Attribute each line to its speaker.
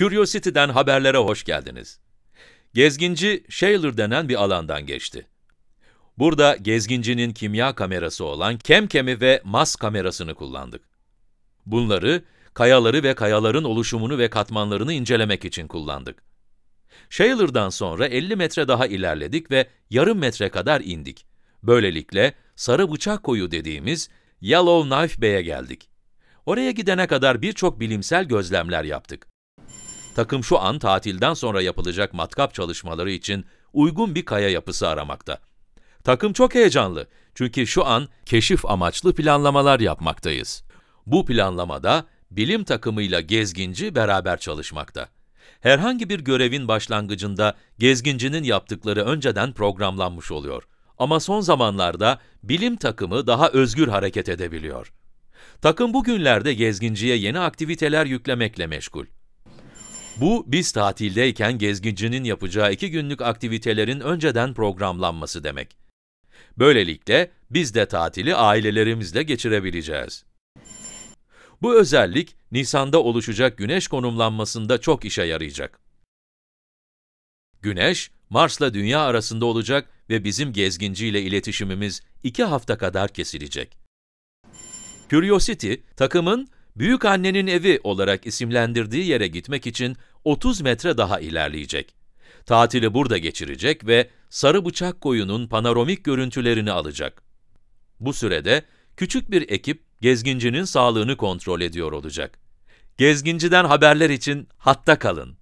Speaker 1: Curiosity'den haberlere hoş geldiniz. Gezginci, Shaler denen bir alandan geçti. Burada gezgincinin kimya kamerası olan Kemkem'i ve MAS kamerasını kullandık. Bunları, kayaları ve kayaların oluşumunu ve katmanlarını incelemek için kullandık. Shaler'dan sonra 50 metre daha ilerledik ve yarım metre kadar indik. Böylelikle sarı bıçak koyu dediğimiz Yellow Knife Bay'e geldik. Oraya gidene kadar birçok bilimsel gözlemler yaptık. Takım şu an tatilden sonra yapılacak matkap çalışmaları için uygun bir kaya yapısı aramakta. Takım çok heyecanlı çünkü şu an keşif amaçlı planlamalar yapmaktayız. Bu planlamada bilim takımıyla gezginci beraber çalışmakta. Herhangi bir görevin başlangıcında gezgincinin yaptıkları önceden programlanmış oluyor. Ama son zamanlarda bilim takımı daha özgür hareket edebiliyor. Takım bugünlerde gezginciye yeni aktiviteler yüklemekle meşgul. Bu, biz tatildeyken gezgincinin yapacağı iki günlük aktivitelerin önceden programlanması demek. Böylelikle biz de tatili ailelerimizle geçirebileceğiz. Bu özellik, Nisan'da oluşacak güneş konumlanmasında çok işe yarayacak. Güneş, Mars'la Dünya arasında olacak ve bizim gezginciyle iletişimimiz iki hafta kadar kesilecek. Curiosity, takımın Büyük Annenin Evi olarak isimlendirdiği yere gitmek için 30 metre daha ilerleyecek. Tatili burada geçirecek ve Sarı Bıçak Koyu'nun panoramik görüntülerini alacak. Bu sürede küçük bir ekip gezgincinin sağlığını kontrol ediyor olacak. Gezginciden haberler için hatta kalın.